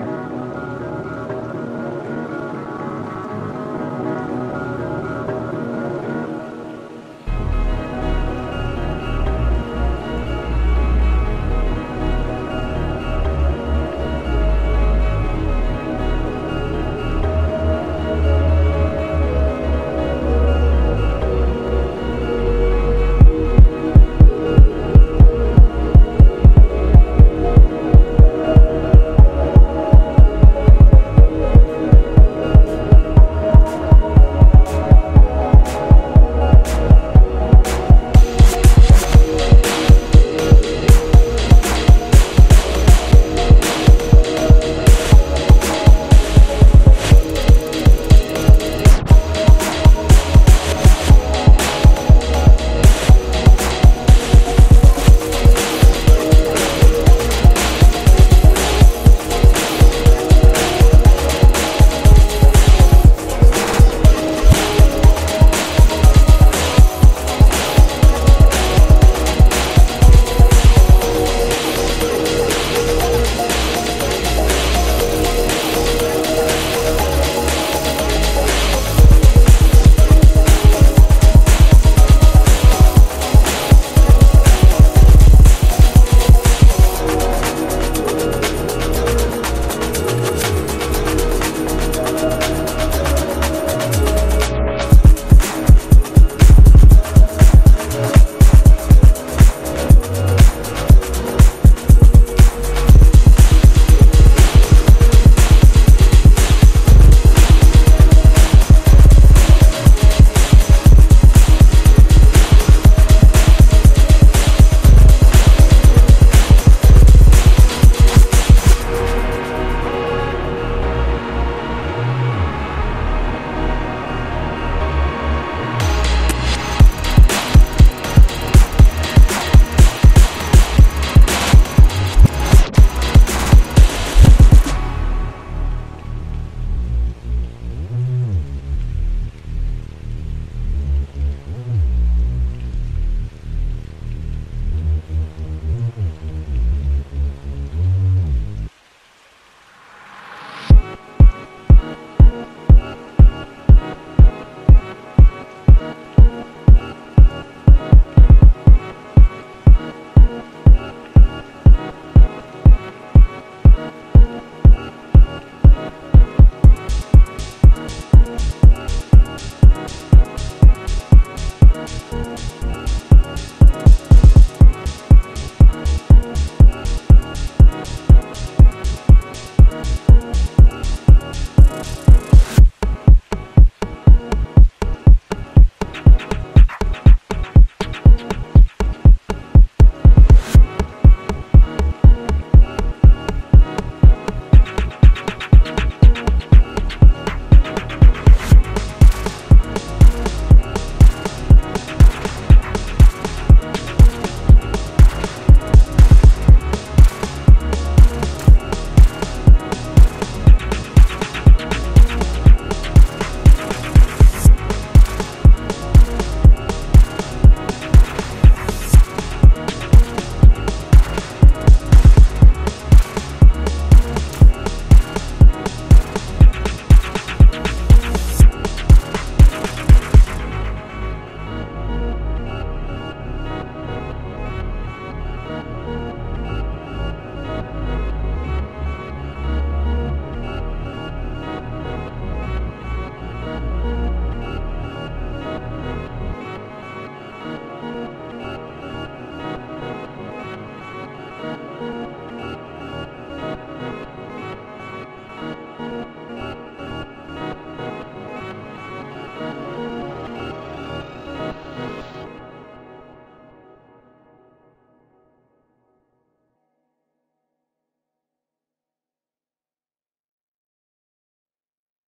life.